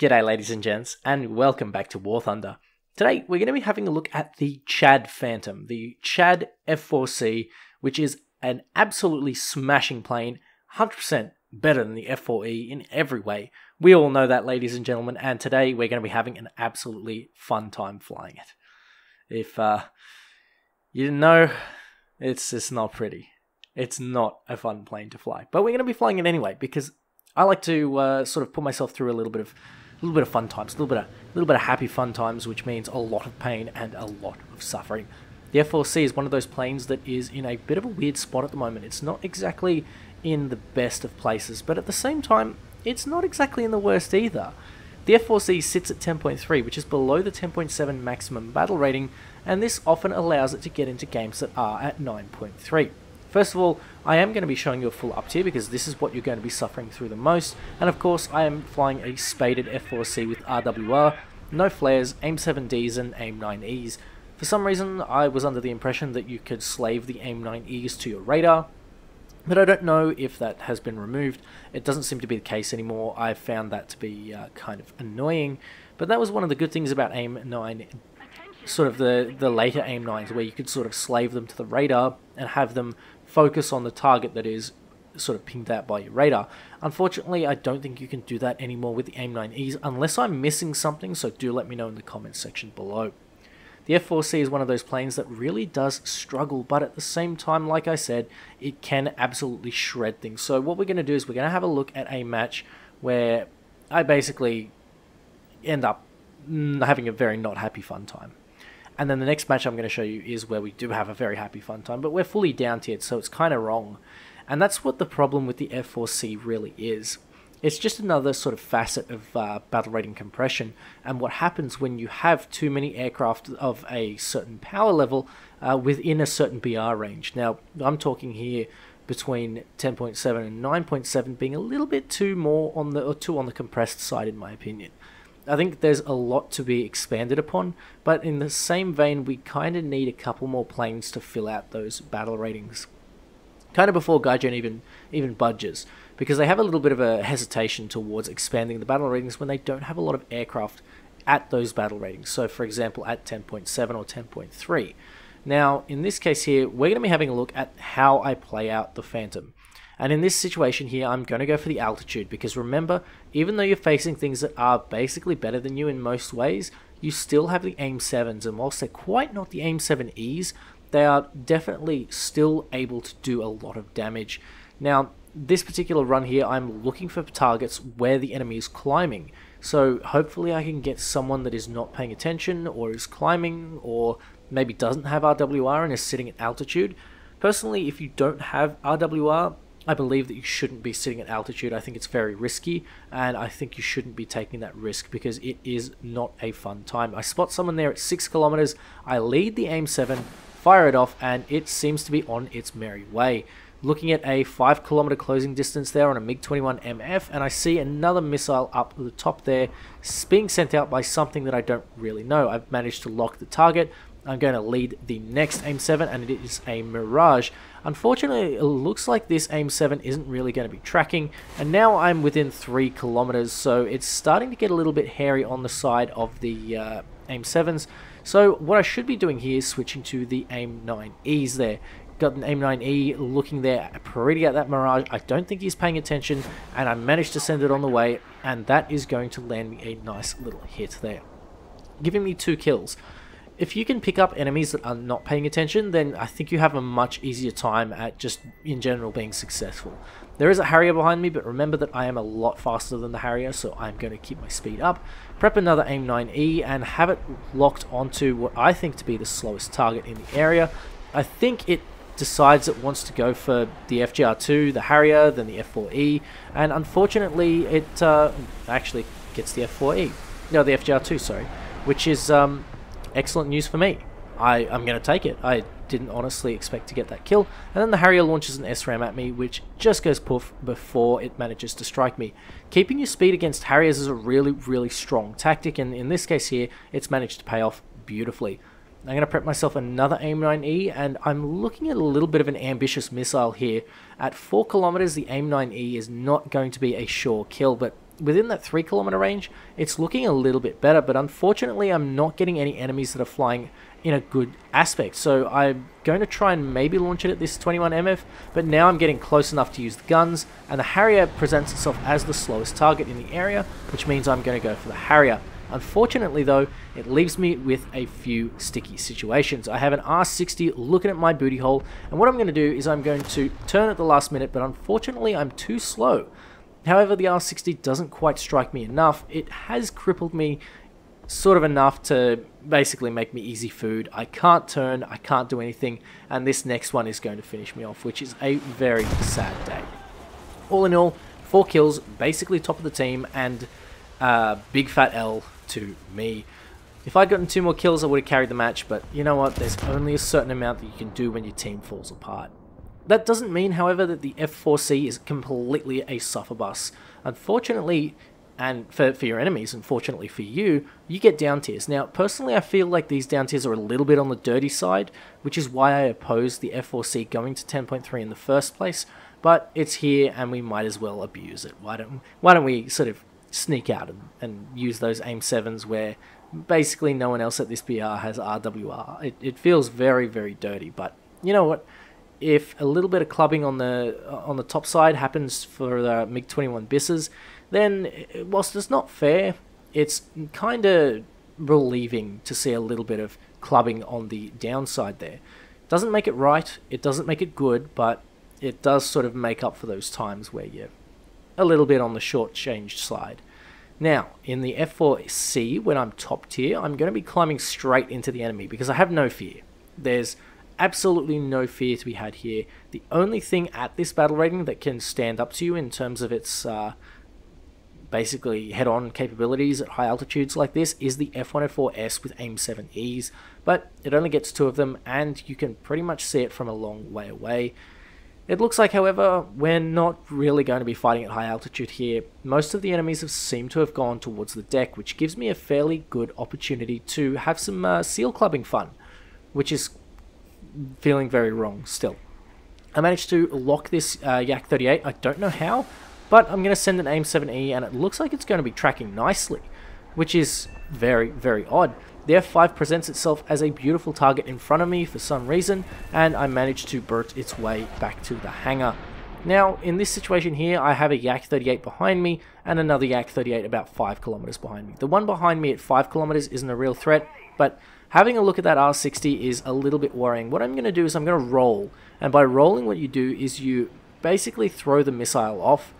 G'day, ladies and gents, and welcome back to War Thunder. Today, we're going to be having a look at the Chad Phantom, the Chad F4C, which is an absolutely smashing plane, 100% better than the F4E in every way. We all know that, ladies and gentlemen, and today we're going to be having an absolutely fun time flying it. If uh, you didn't know, it's just not pretty. It's not a fun plane to fly, but we're going to be flying it anyway because I like to uh, sort of put myself through a little bit of little bit of fun times, a little bit of little bit of happy fun times, which means a lot of pain and a lot of suffering. The F4C is one of those planes that is in a bit of a weird spot at the moment. It's not exactly in the best of places, but at the same time, it's not exactly in the worst either. The F4C sits at 10.3, which is below the 10.7 maximum battle rating, and this often allows it to get into games that are at 9.3. First of all, I am going to be showing you a full up tier because this is what you're going to be suffering through the most. And of course, I am flying a spaded F4C with RWR, no flares, AIM-7Ds and AIM-9Es. For some reason, I was under the impression that you could slave the AIM-9Es to your radar, but I don't know if that has been removed. It doesn't seem to be the case anymore. I found that to be uh, kind of annoying, but that was one of the good things about AIM-9 sort of the, the later AIM-9s where you could sort of slave them to the radar and have them focus on the target that is sort of pinged out by your radar. Unfortunately, I don't think you can do that anymore with the AIM-9Es unless I'm missing something, so do let me know in the comments section below. The F4C is one of those planes that really does struggle, but at the same time, like I said, it can absolutely shred things. So what we're going to do is we're going to have a look at a match where I basically end up having a very not happy fun time. And then the next match I'm going to show you is where we do have a very happy fun time, but we're fully down tiered, so it's kind of wrong. And that's what the problem with the F4C really is. It's just another sort of facet of uh, battle rating compression, and what happens when you have too many aircraft of a certain power level uh, within a certain BR range. Now, I'm talking here between 10.7 and 9.7 being a little bit too more on the or too on the compressed side, in my opinion. I think there's a lot to be expanded upon, but in the same vein, we kind of need a couple more planes to fill out those battle ratings. Kind of before Gaijin even even budges, because they have a little bit of a hesitation towards expanding the battle ratings when they don't have a lot of aircraft at those battle ratings. So, for example, at 10.7 or 10.3. Now, in this case here, we're going to be having a look at how I play out the Phantom. And in this situation here, I'm going to go for the altitude because remember, even though you're facing things that are basically better than you in most ways, you still have the AIM-7s, and whilst they're quite not the AIM-7Es, they are definitely still able to do a lot of damage. Now, this particular run here, I'm looking for targets where the enemy is climbing. So hopefully I can get someone that is not paying attention or is climbing or maybe doesn't have RWR and is sitting at altitude. Personally, if you don't have RWR, I believe that you shouldn't be sitting at altitude. I think it's very risky, and I think you shouldn't be taking that risk because it is not a fun time. I spot someone there at 6 kilometers. I lead the AIM 7, fire it off, and it seems to be on its merry way. Looking at a 5 kilometer closing distance there on a MiG 21 MF, and I see another missile up the top there being sent out by something that I don't really know. I've managed to lock the target. I'm going to lead the next AIM-7 and it is a Mirage. Unfortunately, it looks like this AIM-7 isn't really going to be tracking and now I'm within 3 kilometers so it's starting to get a little bit hairy on the side of the uh, AIM-7s. So what I should be doing here is switching to the AIM-9Es there. Got an AIM-9E looking there pretty at that Mirage. I don't think he's paying attention and I managed to send it on the way and that is going to land me a nice little hit there. Giving me two kills if you can pick up enemies that are not paying attention, then I think you have a much easier time at just, in general, being successful. There is a Harrier behind me, but remember that I am a lot faster than the Harrier, so I'm going to keep my speed up, prep another AIM-9E, and have it locked onto what I think to be the slowest target in the area. I think it decides it wants to go for the FGR2, the Harrier, then the F4E, and unfortunately it uh, actually gets the F4E. No, the FGR2, sorry, which is um, excellent news for me. I, I'm going to take it. I didn't honestly expect to get that kill. And then the Harrier launches an SRAAM at me, which just goes poof before it manages to strike me. Keeping your speed against Harriers is a really, really strong tactic, and in this case here, it's managed to pay off beautifully. I'm going to prep myself another AIM-9E, and I'm looking at a little bit of an ambitious missile here. At 4 kilometers, the AIM-9E is not going to be a sure kill, but within that 3 kilometer range, it's looking a little bit better, but unfortunately, I'm not getting any enemies that are flying in a good aspect. So I'm going to try and maybe launch it at this 21MF, but now I'm getting close enough to use the guns, and the Harrier presents itself as the slowest target in the area, which means I'm going to go for the Harrier. Unfortunately though, it leaves me with a few sticky situations. I have an R60 looking at my booty hole, and what I'm going to do is I'm going to turn at the last minute, but unfortunately I'm too slow. However, the R60 doesn't quite strike me enough. It has crippled me sort of enough to basically make me easy food. I can't turn, I can't do anything, and this next one is going to finish me off, which is a very sad day. All in all, four kills, basically top of the team, and uh, big fat L to me. If I'd gotten two more kills, I would have carried the match, but you know what? There's only a certain amount that you can do when your team falls apart. That doesn't mean, however, that the F4C is completely a suffer bus. Unfortunately, and for, for your enemies, unfortunately for you, you get down tiers. Now, personally, I feel like these down tiers are a little bit on the dirty side, which is why I oppose the F4C going to 10.3 in the first place, but it's here and we might as well abuse it. Why don't, why don't we sort of sneak out and, and use those AIM 7s where basically no one else at this BR has RWR. It, it feels very, very dirty, but you know what? If a little bit of clubbing on the on the top side happens for the MiG-21 Bisses, then whilst it's not fair, it's kind of relieving to see a little bit of clubbing on the downside there. Doesn't make it right, it doesn't make it good, but it does sort of make up for those times where you're a little bit on the short changed side. Now, in the F4C, when I'm top tier, I'm going to be climbing straight into the enemy because I have no fear. There's absolutely no fear to be had here. The only thing at this battle rating that can stand up to you in terms of its uh, basically head-on capabilities at high altitudes like this is the F104S with AIM-7Es, but it only gets two of them and you can pretty much see it from a long way away. It looks like, however, we're not really going to be fighting at high altitude here. Most of the enemies have seemed to have gone towards the deck, which gives me a fairly good opportunity to have some uh, seal clubbing fun, which is feeling very wrong still. I managed to lock this uh, Yak 38. I don't know how, but I'm going to send an AIM-7E and it looks like it's going to be tracking nicely, which is very, very odd. The F5 presents itself as a beautiful target in front of me for some reason, and I managed to BRT its way back to the hangar. Now, in this situation here, I have a Yak 38 behind me and another Yak 38 about 5 kilometers behind me. The one behind me at 5 kilometers isn't a real threat, but having a look at that R60 is a little bit worrying. What I'm going to do is I'm going to roll, and by rolling what you do is you basically throw the missile off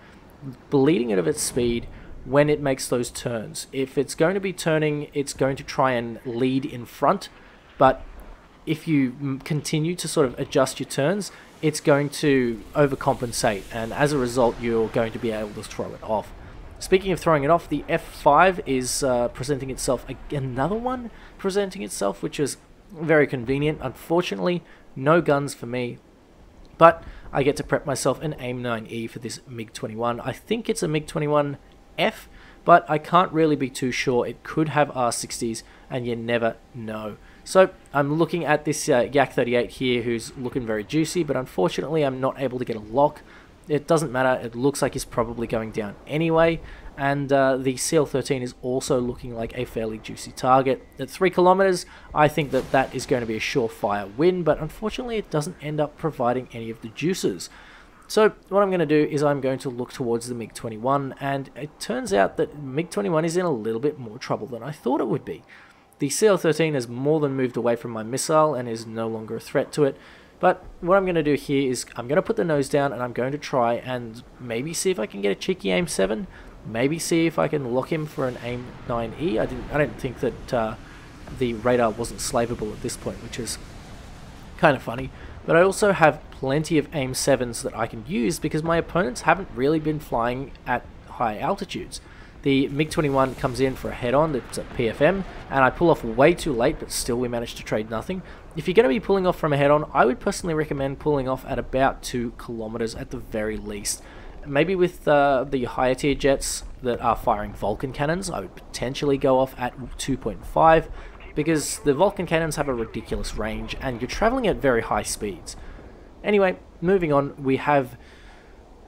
bleeding it of its speed when it makes those turns. If it's going to be turning, it's going to try and lead in front, but if you continue to sort of adjust your turns, it's going to overcompensate, and as a result, you're going to be able to throw it off. Speaking of throwing it off, the F5 is uh, presenting itself, another one presenting itself, which is very convenient. Unfortunately, no guns for me, but I get to prep myself an AIM-9E for this MiG-21. I think it's a MiG-21F, but I can't really be too sure. It could have R60s, and you never know. So I'm looking at this uh, Yak-38 here, who's looking very juicy, but unfortunately I'm not able to get a lock. It doesn't matter, it looks like he's probably going down anyway, and uh, the CL-13 is also looking like a fairly juicy target. At 3 kilometers, I think that that is going to be a surefire win, but unfortunately it doesn't end up providing any of the juices. So what I'm going to do is I'm going to look towards the MiG-21, and it turns out that MiG-21 is in a little bit more trouble than I thought it would be. The CL-13 has more than moved away from my missile and is no longer a threat to it, but what I'm going to do here is I'm going to put the nose down and I'm going to try and maybe see if I can get a cheeky AIM-7 maybe see if I can lock him for an AIM 9E. I didn't. I don't think that uh, the radar wasn't slavable at this point, which is kind of funny. But I also have plenty of AIM 7s that I can use because my opponents haven't really been flying at high altitudes. The MiG-21 comes in for a head-on, it's a PFM, and I pull off way too late, but still we managed to trade nothing. If you're going to be pulling off from a head-on, I would personally recommend pulling off at about 2 kilometers at the very least. Maybe with uh, the higher tier jets that are firing Vulcan cannons, I would potentially go off at 2.5 because the Vulcan cannons have a ridiculous range and you're traveling at very high speeds. Anyway, moving on, we have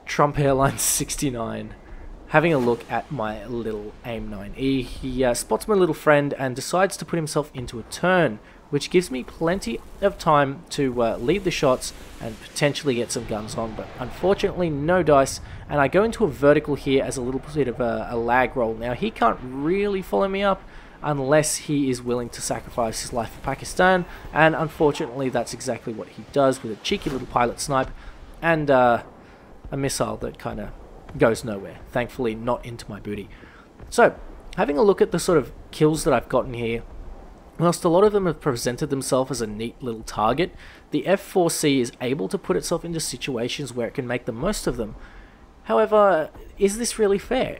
Trump Airlines 69 having a look at my little AIM-9E. He uh, spots my little friend and decides to put himself into a turn, which gives me plenty of time to uh, lead the shots and potentially get some guns on, but unfortunately no dice, and I go into a vertical here as a little bit of a, a lag roll. Now he can't really follow me up, unless he is willing to sacrifice his life for Pakistan, and unfortunately that's exactly what he does with a cheeky little pilot snipe and uh, a missile that kind of goes nowhere. Thankfully, not into my booty. So, having a look at the sort of kills that I've gotten here, whilst a lot of them have presented themselves as a neat little target, the F4C is able to put itself into situations where it can make the most of them. However, is this really fair?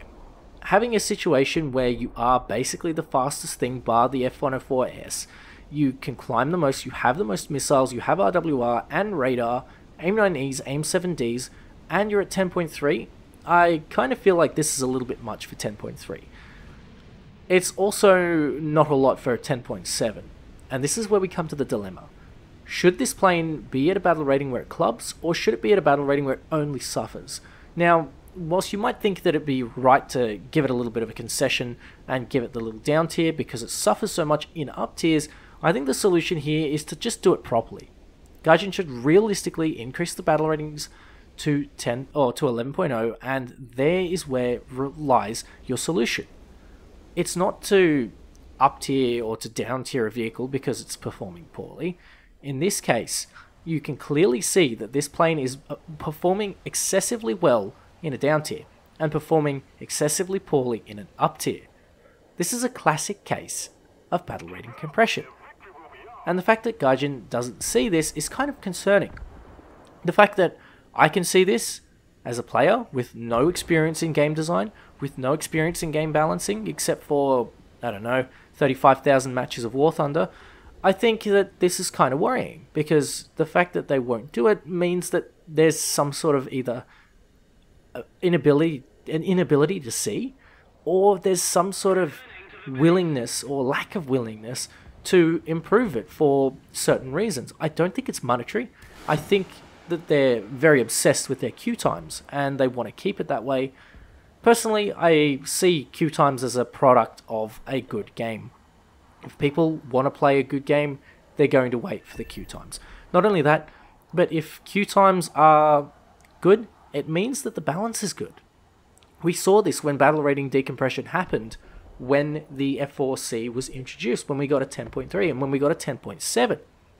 having a situation where you are basically the fastest thing bar the F-104S, you can climb the most, you have the most missiles, you have RWR and radar, AIM-9Es, AIM-7Ds, and you're at 10.3, I kind of feel like this is a little bit much for 10.3. It's also not a lot for 10.7, and this is where we come to the dilemma. Should this plane be at a battle rating where it clubs, or should it be at a battle rating where it only suffers? Now, whilst you might think that it'd be right to give it a little bit of a concession and give it the little down tier because it suffers so much in up tiers, I think the solution here is to just do it properly. Gaijin should realistically increase the battle ratings to 10 or to 11.0 and there is where lies your solution. It's not to up tier or to down tier a vehicle because it's performing poorly. In this case, you can clearly see that this plane is uh, performing excessively well in a down tier and performing excessively poorly in an up tier. This is a classic case of battle rating compression. And the fact that Gaijin doesn't see this is kind of concerning. The fact that I can see this as a player with no experience in game design, with no experience in game balancing, except for, I don't know, 35,000 matches of War Thunder, I think that this is kind of worrying because the fact that they won't do it means that there's some sort of either inability an inability to see, or there's some sort of willingness or lack of willingness to improve it for certain reasons. I don't think it's monetary. I think that they're very obsessed with their queue times and they want to keep it that way. Personally, I see queue times as a product of a good game. If people want to play a good game, they're going to wait for the queue times. Not only that, but if queue times are good, it means that the balance is good. We saw this when battle rating decompression happened when the F4C was introduced, when we got a 10.3 and when we got a 10.7.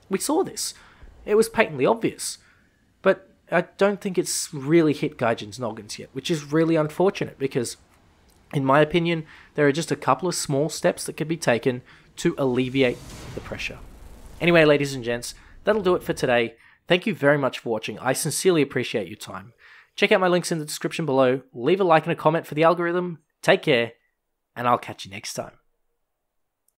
We saw this. It was patently obvious. I don't think it's really hit Gaijin's noggins yet, which is really unfortunate because, in my opinion, there are just a couple of small steps that could be taken to alleviate the pressure. Anyway, ladies and gents, that'll do it for today. Thank you very much for watching. I sincerely appreciate your time. Check out my links in the description below, leave a like and a comment for the algorithm. Take care, and I'll catch you next time.